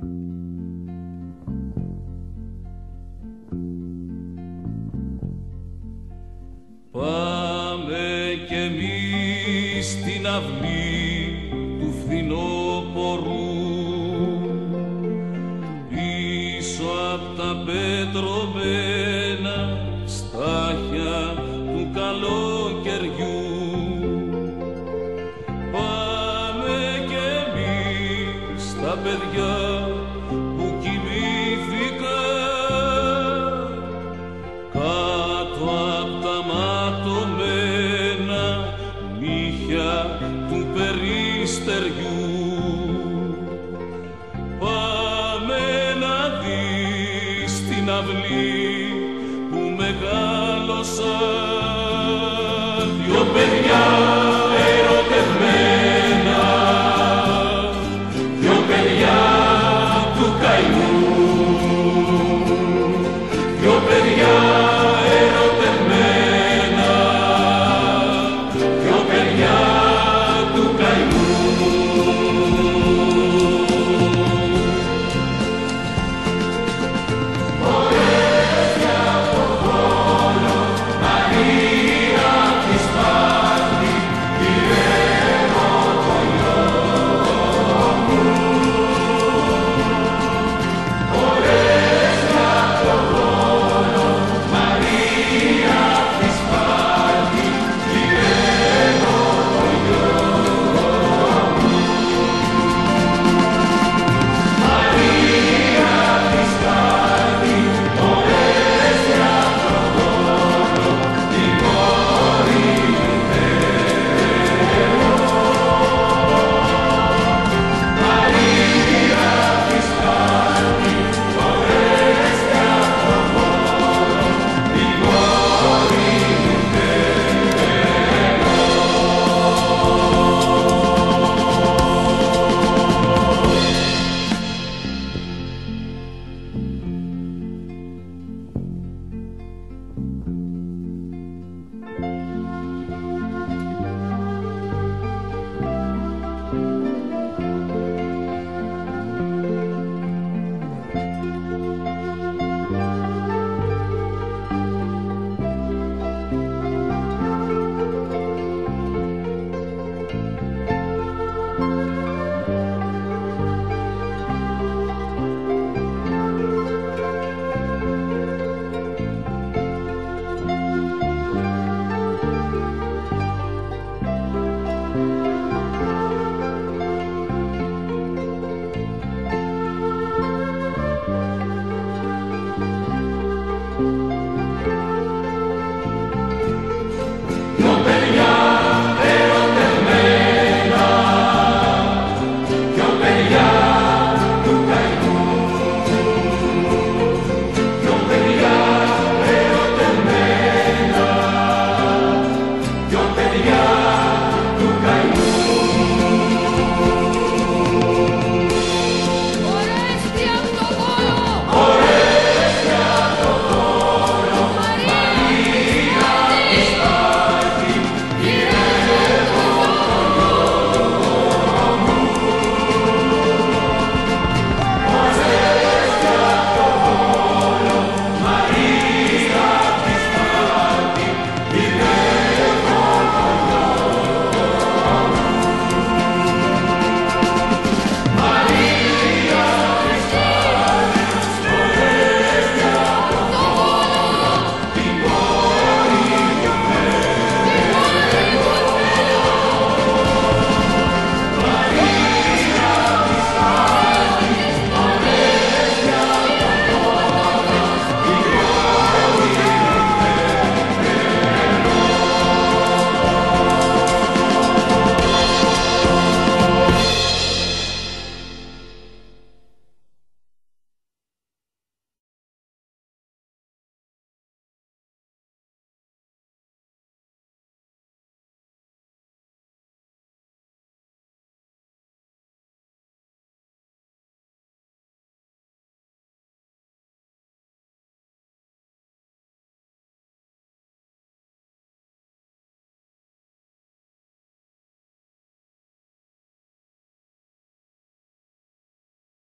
Πάμε κι εμείς στην αυλή του φθινόπορου πίσω απ' τα πετρωμένα στάχια του καλοκαιριού περιστεριού. Πάμε να δεις την αυλή που μεγάλωσα